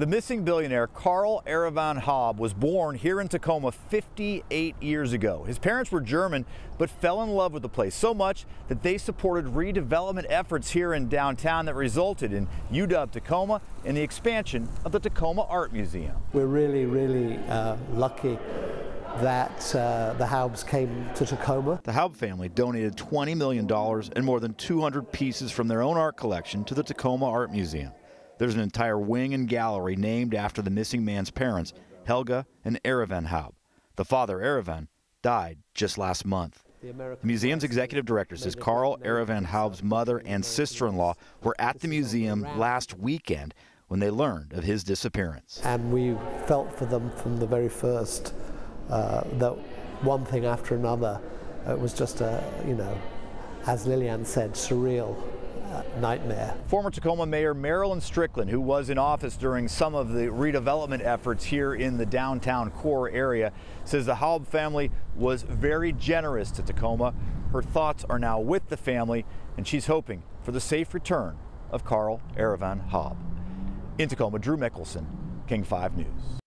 The missing billionaire Karl Erivan Haub was born here in Tacoma 58 years ago. His parents were German, but fell in love with the place so much that they supported redevelopment efforts here in downtown that resulted in UW Tacoma and the expansion of the Tacoma Art Museum. We're really, really uh, lucky that uh, the Haubs came to Tacoma. The Haub family donated $20 million and more than 200 pieces from their own art collection to the Tacoma Art Museum. There's an entire wing and gallery named after the missing man's parents, Helga and Erivan Haub. The father, Erivan, died just last month. The museum's executive director says Karl Erivan Haub's mother and sister-in-law were at the museum last weekend when they learned of his disappearance. And we felt for them from the very first uh, that one thing after another. It was just a, you know, as Lillian said, surreal nightmare. Former Tacoma Mayor Marilyn Strickland, who was in office during some of the redevelopment efforts here in the downtown core area, says the Haub family was very generous to Tacoma. Her thoughts are now with the family, and she's hoping for the safe return of Karl Erivan Haub. In Tacoma, Drew Mikkelsen, King 5 News.